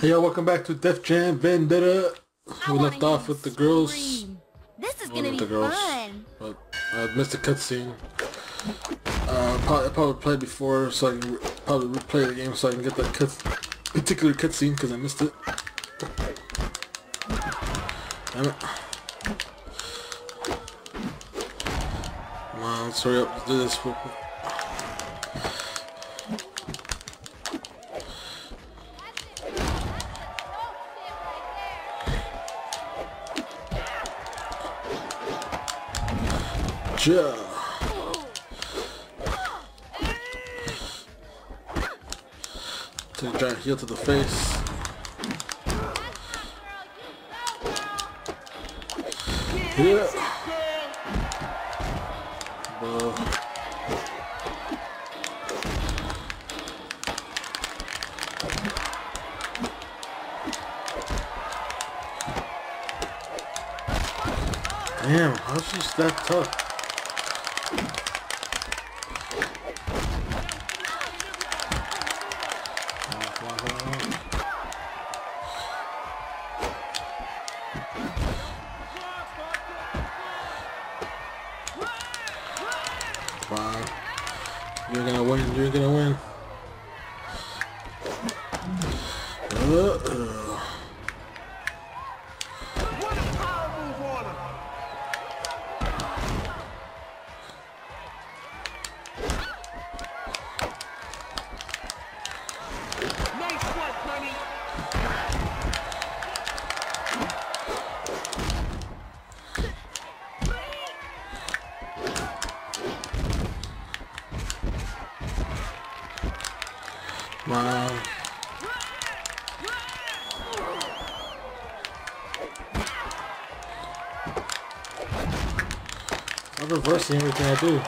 Hey y'all, welcome back to Def Jam Vendetta. I We left off with the you girls. scream. This is Well, gonna be the girls. fun. But I missed the cutscene. Uh, probably, I probably played before, so I can probably replay the game so I can get that cut, particular cutscene because I missed it. Damn it. Come on, let's hurry up. Let's do this real quick. Ja. Take a giant heel to the face. Yeah. Bro. Damn, how's she that tough? Fine. You're gonna win, you're gonna win. Uh. I'm reversing everything I do.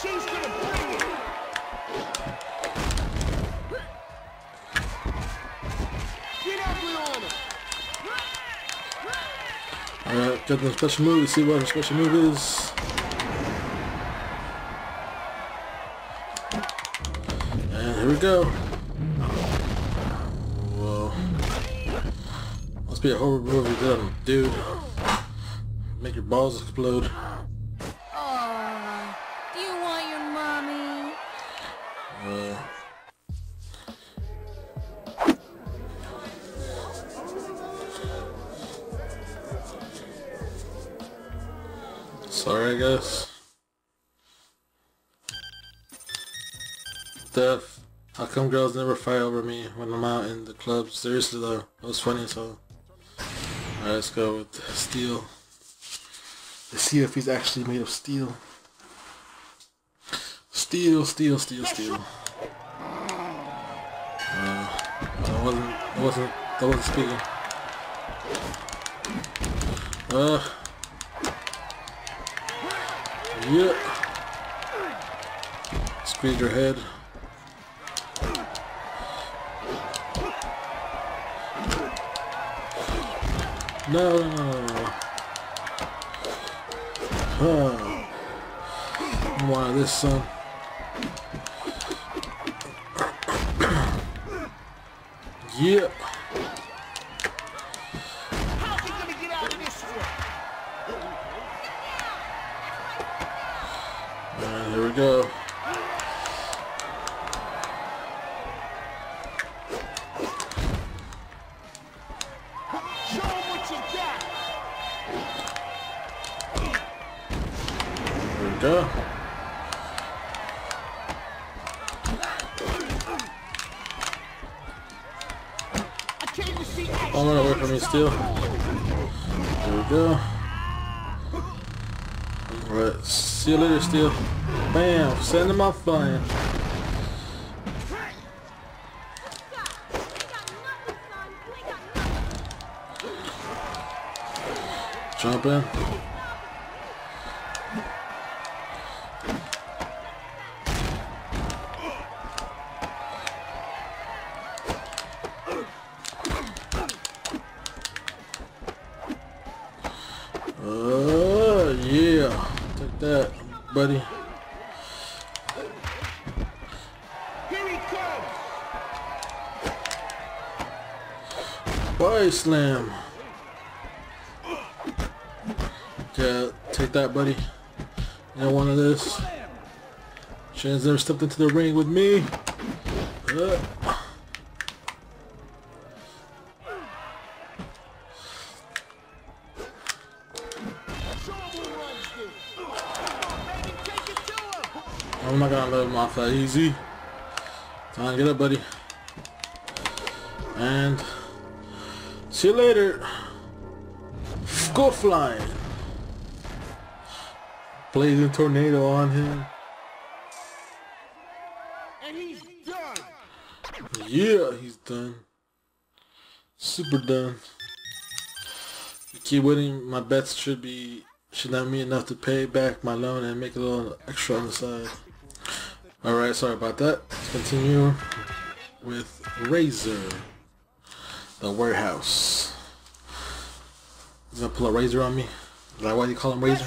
She's gonna bring it. Get ugly on. Alright, get the special move. See what her special move is. We go. Whoa. Must be a horror movie done, dude. Make your balls explode. Oh, do you want your mommy? Uh, sorry, I guess. Def, how come girls never fight over me when I'm out in the club? Seriously though, that was funny so. Alright, let's go with steel. Let's see if he's actually made of steel. Steel, steel, steel, steel. Uh, I wasn't, I wasn't, wasn't speaking. Uh. Yeah. Squeeze your head. No. Oh. Why this son? Yeah. Go. I'm gonna wait for me still. There we go. Alright, see you later, Steel. Bam! Send them off flying. Jump in. Uh, yeah. Take that, buddy. Body slam. Yeah, take that, buddy. And one of this. Shan's never stepped into the ring with me. Uh. I'm not gonna let him off that easy. Time to get up, buddy. And see you later. Go flying. Blazing tornado on him. And he's done. Yeah, he's done. Super done. You keep winning, my bets should be should have me enough to pay back my loan and make a little extra on the side. Alright, sorry about that. Let's continue with Razor. The warehouse. He's gonna pull a razor on me. Is that why you call him Razor?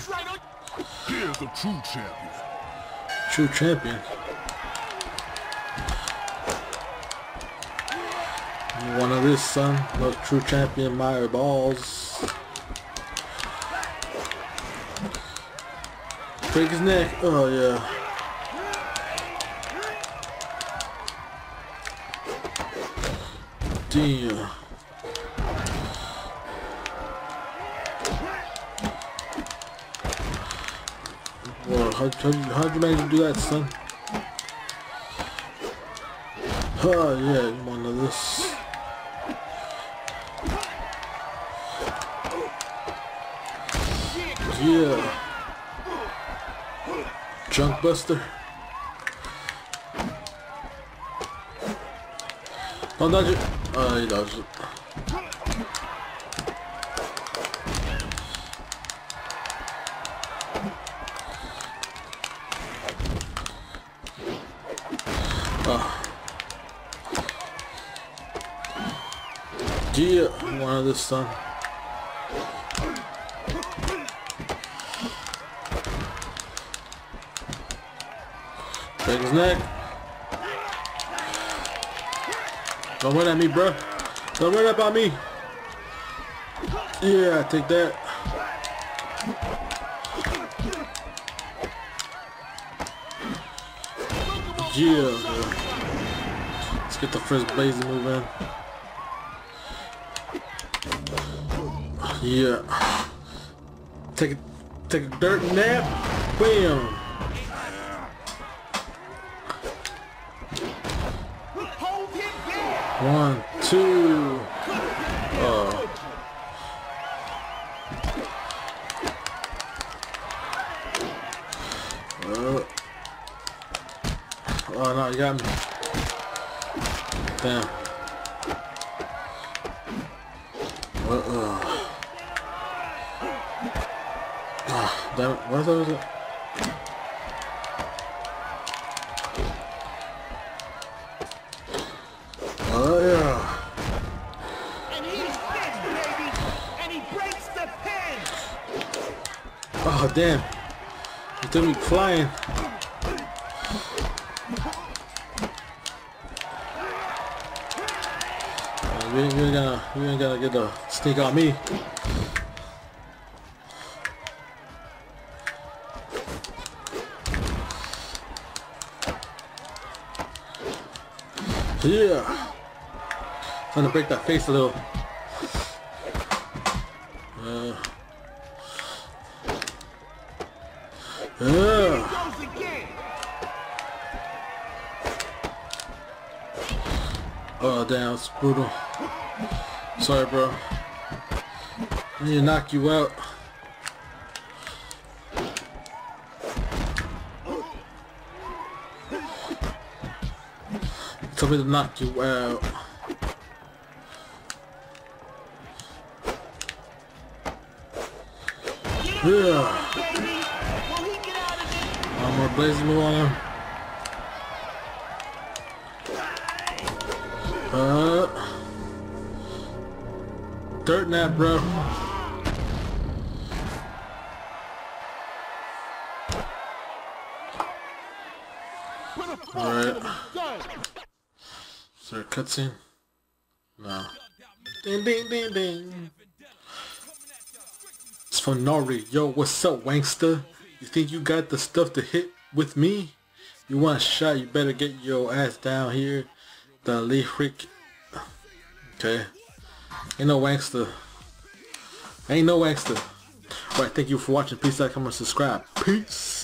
Here's the true champion. True champion. One of this son, no true champion, my balls. Break his neck. Oh yeah. Damn. How'd, how'd, you- how'd you manage to do that, son? Oh yeah, you want of this. Yeah. Junk Buster. Don't dodge it. Oh, he dodged it. Yeah, one of this son. Break his neck. Don't run at me, bro. Don't run up on me. Yeah, take that. Yeah. Let's get the first blazing move in. Yeah. Take a take a dirt nap. Bam. Hold him there. One, two. Oh. Uh. Oh no, you got me. Damn. Uh. Ah, damn it. What was it? Oh damn. You took me flying. Uh, We ain't, ain't gonna we ain't gonna get the sneak on me. Yeah. Trying to break that face a little. Uh, Oh damn, it's brutal. Sorry, bro. I need to knock you out. Tell me to knock you out. Yeah. Blazing move. Uh, dirt nap, bro. Alright. Is cutscene? No. Ding ding ding ding. It's from Nori. Yo, what's up, Wankster? You think you got the stuff to hit with me? You want a shot, you better get your ass down here. The Lee Freak. Okay. Ain't no Wankster. Ain't no Wankster. Alright, thank you for watching. Peace out, comment, subscribe. Peace.